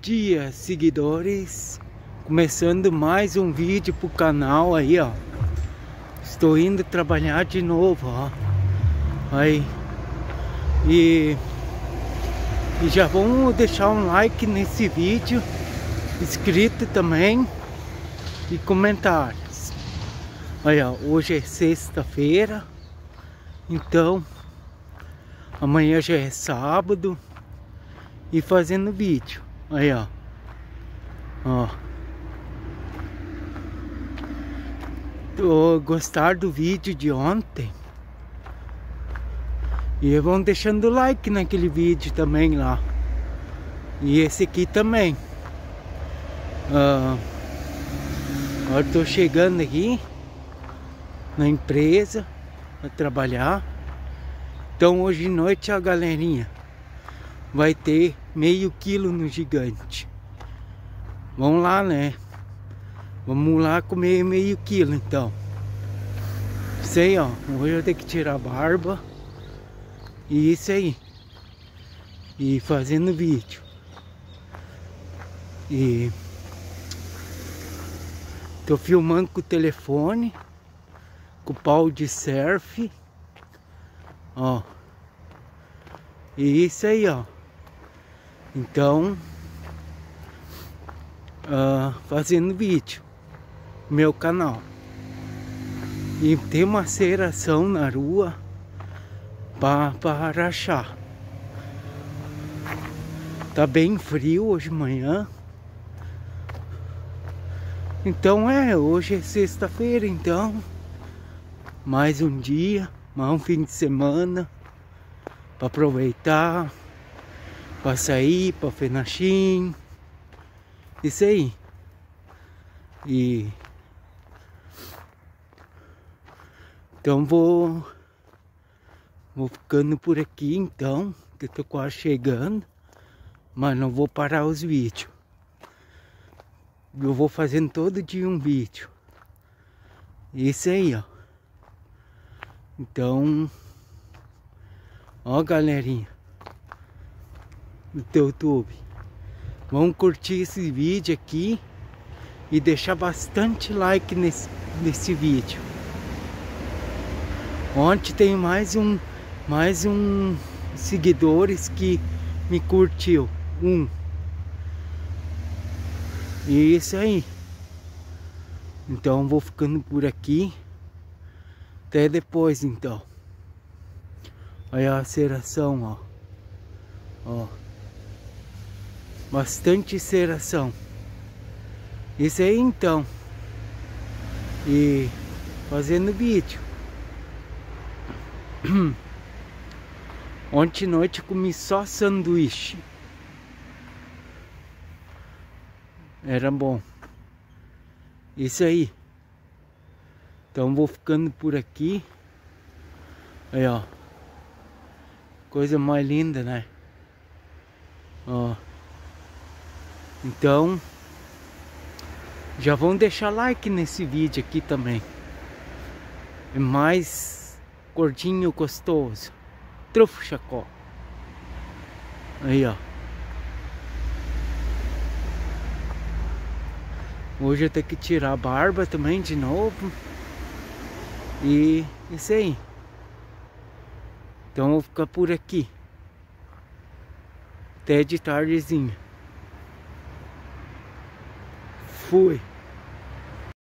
Dia, seguidores! Começando mais um vídeo pro canal aí, ó. Estou indo trabalhar de novo, ó. Aí. E, e já vamos deixar um like nesse vídeo, inscrito também e comentários. Aí, ó, hoje é sexta-feira, então amanhã já é sábado e fazendo vídeo. Aí, ó. Ó. Tô, gostar do vídeo de ontem? E vão deixando like naquele vídeo também lá. E esse aqui também. Uh, agora tô chegando aqui na empresa para trabalhar. Então hoje de noite a galerinha vai ter meio quilo no gigante. Vamos lá, né? Vamos lá comer meio quilo então. Sei, ó. Hoje eu tenho que tirar a barba. E isso aí. E fazendo vídeo. E tô filmando com o telefone, com o pau de surf. Ó. E isso aí, ó. Então, uh, fazendo vídeo, meu canal. E tem uma ceração na rua para achar. Tá bem frio hoje de manhã. Então é, hoje é sexta-feira, então mais um dia, mais um fim de semana para aproveitar, para Fenachim, isso aí. E então vou vou ficando por aqui então, que eu tô quase chegando, mas não vou parar os vídeos. Eu vou fazendo todo dia um vídeo. Isso aí, ó. Então, Ó, galerinha. Do teu YouTube. Vamos curtir esse vídeo aqui. E deixar bastante like nesse, nesse vídeo. Ontem tem mais um mais um seguidores que me curtiu. Um. E isso aí. Então vou ficando por aqui. Até depois então. Olha a ceração, ó. Ó. Bastante ceração. Isso aí então. E fazendo vídeo. Ontem noite comi só sanduíche. Era bom. Isso aí. Então vou ficando por aqui. Aí ó. Coisa mais linda, né? Ó. Então, já vão deixar like nesse vídeo aqui também. É mais gordinho gostoso. Trufo chacó. Aí, ó. Hoje eu tenho que tirar a barba também de novo. E isso aí. Então eu vou ficar por aqui. Até de tardezinha. Fui.